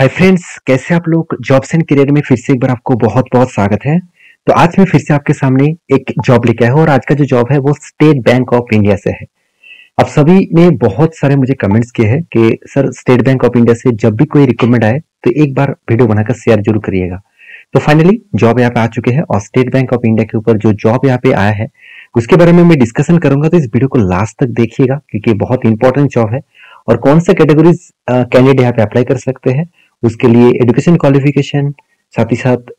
Hi friends कैसे आप लोग जॉब्स एंड करियर में फिर से एक बार आपको बहुत बहुत स्वागत है। तो आज मैं फिर से आपके सामने एक जॉब लेके आया हूँ और आज का जो जॉब है वो स्टेट बैंक ऑफ़ इंडिया से है। अब सभी ने बहुत सारे मुझे कमेंट्स किए हैं कि, sir State Bank of India से जब भी कोई रिक्रूटमेंट आए तो एक बार वीडियो बनाकर शेयर ज़रूर करिएगा। तो फाइनली जॉब यहाँ पे आ चुके हैं और स्टेट बैंक ऑफ़ इंडिया के ऊपर जो जॉब यहाँ पे आया है, उसके बारे में मैं डिस्कशन करूँगा तो इस वीडियो को लास्ट तक देखिएगा, क्योंकि बहुत इंपॉर्टेंट जॉब है। और कौन सा कैटेगरीज कैंडिडेट यहाँ पे अप्लाई कर सकते हैं? उसके लिए एजुकेशन क्वालिफिकेशन साथ ही साथ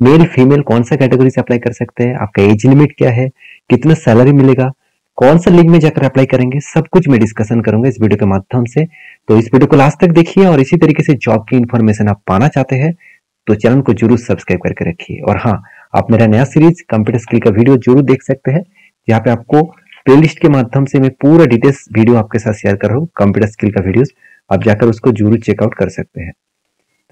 मेल फीमेल कौन सा कैटेगरी से अप्लाई कर सकते हैं, आपका एज लिमिट क्या है, कितना सैलरी मिलेगा, कौन सा लिंक में जाकर अप्लाई करेंगे, सब कुछ मैं डिस्कशन करूँगा इस वीडियो के माध्यम से। तो इस वीडियो को लास्ट तक देखिए और इसी तरीके से जॉब की इन्फॉर्मेशन आप पाना चाहते हैं तो चैनल को ज़रूर सब्सक्राइब करके रखिए। और हाँ आप मेरा नया सीरीज़ कंप्यूटर स्किल का वीडियो ज़रूर देख सकते हैं, जहाँ पे आपको प्लेलिस्ट के माध्यम से मैं पूरा डिटेल्स वीडियो आपके साथ शेयर कर रहा हूँ कंप्यूटर स्किल का वीडियोस आप जाकर उसको ज़रूर चेकआउट कर सकते हैं।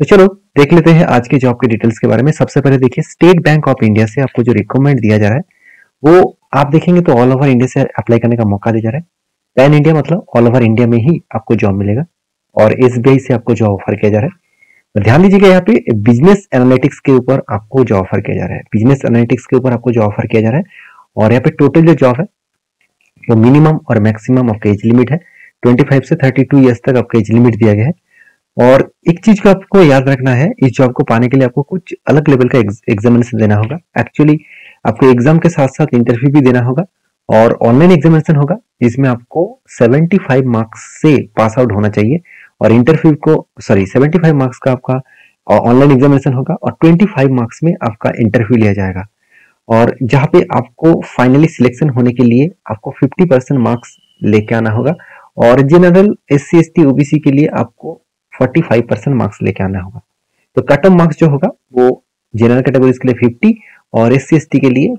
तो चलो, देख लेते हैं आज के जॉब के डिटेल्स के बारे में। सबसे पहले देखिए स्टेट बैंक ऑफ़ इंडिया से आपको जो रिकमेंड दिया जा रहा है, वो आप देखेंगे तो ऑल ओवर इंडिया से अप्लाई करने का मौका दिया जा रहा है। पैन इंडिया मतलब ऑल ओवर इंडिया में ही आपको जॉब मिलेगा और एसबीआई से आपको जॉब ऑफ़र किया जा रहा है। तो ध्यान दीजिएगा यहाँ पे बिज़नेस एनालिटिक्स के ऊपर आपको जो ऑफ़र किया जा रहा है। बिज़नेस एनालिटिक्स के ऊपर आपको जो ऑफ़र किया जा रहा है और यहाँ पे टोटल जो जॉब है, वो मिनिमम और मैक्सिमम आपका एज लिमिट है। 25 से 32 इयर्स तक आपका एज लिमिट दिया गया है। और एक चीज़ को आपको याद रखना है, इस जॉब को पाने के लिए आपको कुछ अलग लेवल का एग्जामिनेशन देना होगा। एक्चुअली आपको एग्ज़ाम के साथ साथ इंटरव्यू भी देना होगा और ऑनलाइन एग्जामिनेशन होगा, जिसमें आपको 75 मार्क्स से पास आउट होना चाहिए और इंटरव्यू को सॉरी 75 मार्क्स का आपका ऑनलाइन एग्जामिनेशन होगा और 25 मार्क्स में आपका इंटरव्यू लिया जाएगा। और जहाँ पे आपको फाइनली सिलेक्शन होने के लिए आपको 50 परसेंट मार्क्स लेके आना होगा। और general S C S T OBC के लिए आपको 45 परसेंट मार्क्स लेके आना होगा। तो कट ऑफ़ मार्क्स जो होगा, वो जनरल कैटेगरीज के लिए 50 और एस सी के लिए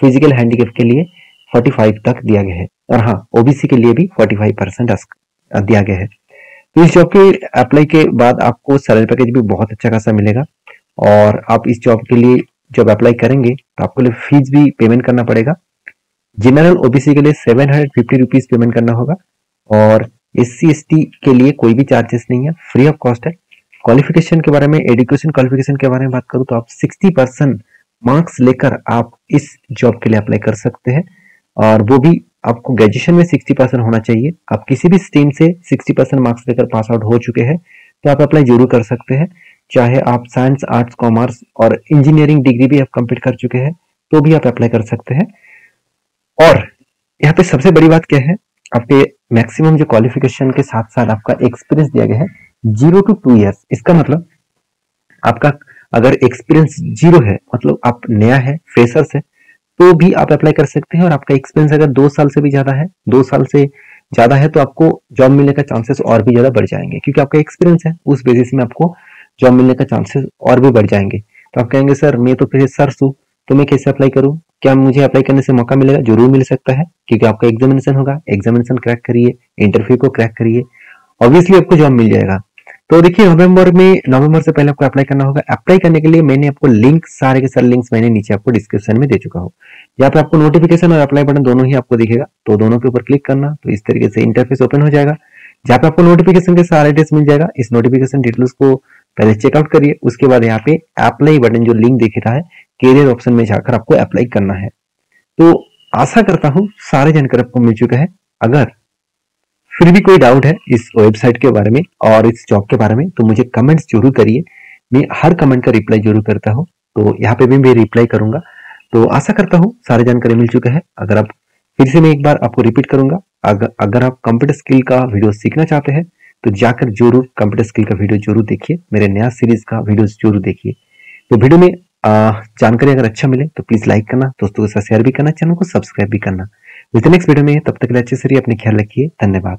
फ़िज़िकल हैंडीकेप के लिए 45 तक दिया गया है। और हाँ ओबीसी के लिए भी 45 परसेंट दिया गया है। तो इस जॉब के अप्लाई के बाद आपको सैलरी पैकेज भी बहुत अच्छा खासा मिलेगा और आप इस जॉब के लिए जब अप्लाई करेंगे तो आपको लिए फ़ीस भी पेमेंट करना पड़ेगा। जनरल ओबीसी के लिए seven hundred fifty rupees payment करना होगा। और एस सी के लिए कोई भी चार्जेस नहीं है फ्री ऑफ़ कॉस्ट है। क्वालिफिकेशन के बारे में एडुकेशन क्वालिफिकेशन के बारे में बात करूँ तो आप 60 परसेंट मार्क्स लेकर आप इस जॉब के लिए अप्लाई कर सकते हैं। और वो भी आपको ग्रेजुएशन में 60 परसेंट होना चाहिए। आप किसी भी स्ट्रीम से 60 परसेंट मार्क्स लेकर पास आउट हो चुके हैं तो आप अप्लाई ज़रूर कर सकते हैं। चाहे आप साइंस आर्ट्स कॉमर्स और इंजीनियरिंग डिग्री भी आप कंप्लीट कर चुके हैं तो भी आप अप्लाई कर सकते हैं। और यहाँ पे सबसे बड़ी बात क्या है? आपके मैक्सिमम जो क्वालिफिकेशन के साथ साथ आपका एक्सपीरियंस दिया गया है ज़ीरो टू टू ईयर्स इसका मतलब आपका अगर एक्सपीरियंस ज़ीरो है मतलब आप नया है फ्रेशर्स है तो भी आप अप्लाई कर सकते हैं और आपका एक्सपीरियंस अगर दो साल से भी ज़्यादा है, दो साल से ज़्यादा है तो आपको जॉब मिलने का चांसेस और भी ज़्यादा बढ़ जाएँगे। क्योंकि आपका एक्सपीरियंस है, उस बेसिस में आपको जॉब मिलने का चांसेस और भी बढ़ जाएँगे। तो आप कहेंगे, सर, मैं तो फिर सर्स हूँ। तो मैं कैसे अप्लाई करूँ? क्या मुझे अप्लाई करने से मौका मिलेगा? ज़रूर मिल सकता है, क्योंकि आपका एग्जामिनेशन होगा। एग्जामिनेशन क्रैक करिए इंटरव्यू को क्रैक करिए। ऑब्वियसली आपको जॉब मिल जाएगा। तो देखिए नवंबर में नवंबर से पहले आपको अप्लाई करना होगा। अप्लाई करने के लिए मैंने आपको लिंक सारे के सारे लिंक्स मैंने नीचे आपको डिस्क्रिप्शन में दे चुका हूँ। यहाँ पे आपको नोटिफिकेशन और अप्लाई बटन दोनों ही आपको दिखेगा। तो दोनों के ऊपर क्लिक करना तो इस तरीके से इंटरफेस ओपन हो जाएगा। जहाँ पे आपको नोटिफिकेशन के सारे डिटेल्स मिल जाएगा। इस नोटिफिकेशन डिटेल्स को पहले चेकआउट करिए। उसके बाद यहाँ पे अप्लाई बटन जो लिंक दिख रहा है कैरियर ऑप्शन में जाकर आपको अप्लाई करना है। तो आशा करता हूँ सारे जानकारी आपको मिल चुका है। अगर फिर भी कोई डाउट है इस वेबसाइट के बारे में और इस जॉब के बारे में तो मुझे कमेंट्स ज़रूर करिए। मैं हर कमेंट का रिप्लाई ज़रूर करता हूँ। तो यहाँ पे भी मैं रिप्लाई करूँगा। तो आशा करता हूँ सारे जानकारी मिल चुका है। अगर आप फिर से मैं एक बार आपको रिपीट करूँगा। अगर, अगर आप कंप्यूटर स्किल का वीडियो सीखना चाहते हैं तो जाकर ज़रूर कंप्यूटर स्किल का वीडियो ज़रूर देखिए। मेरे नया सीरीज़ का वीडियो ज़रूर देखिए। तो वीडियो में जानकारी अगर अच्छा मिले तो प्लीज़ लाइक करना, दोस्तों के साथ शेयर भी करना चैनल को सब्सक्राइब भी करना। नेक्स्ट वीडियो में तब तक अच्छे से अपने ख्याल रखिए। धन्यवाद।